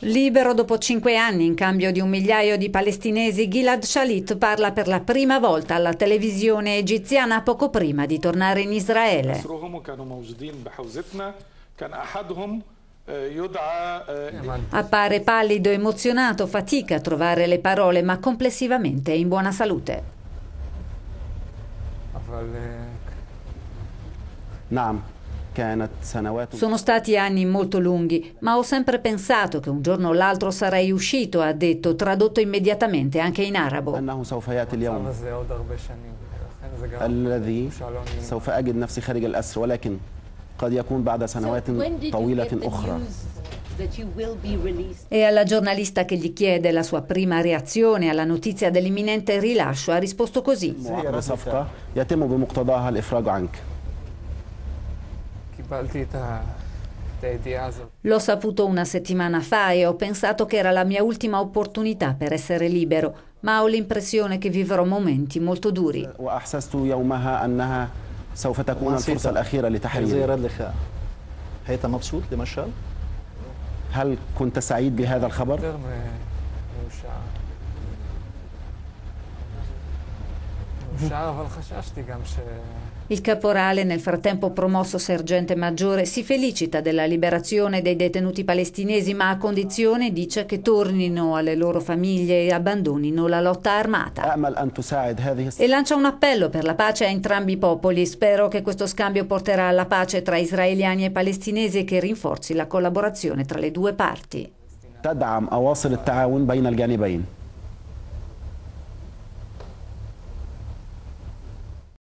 Libero dopo cinque anni in cambio di un migliaio di palestinesi, Gilad Shalit parla per la prima volta alla televisione egiziana poco prima di tornare in Israele. Appare pallido, emozionato, fatica a trovare le parole, ma complessivamente è in buona salute. Sono stati anni molto lunghi, ma ho sempre pensato che un giorno o l'altro sarei uscito, ha detto, tradotto immediatamente anche in arabo. الذي سوف أجد نفسي خارج الأسر ولكن قد يكون بعد سنوات طويلة أخرى E alla giornalista che gli chiede la sua prima reazione alla notizia dell'imminente rilascio ha risposto così. L'ho saputo una settimana fa e ho pensato che era la mia ultima opportunità per essere libero, ma ho l'impressione che vivrò momenti molto duri. وأحسست يومها أنها سوف تكون الفرصة الأخيرة لتحريري هيدا مبسوط لمشهد؟ هل كنت سعيد بهذا الخبر؟ Il caporale, nel frattempo promosso sergente maggiore, si felicita della liberazione dei detenuti palestinesi, ma a condizione, dice, che tornino alle loro famiglie e abbandonino la lotta armata. E lancia un appello per la pace a entrambi i popoli. Spero che questo scambio porterà alla pace tra israeliani e palestinesi e che rinforzi la collaborazione tra le due parti.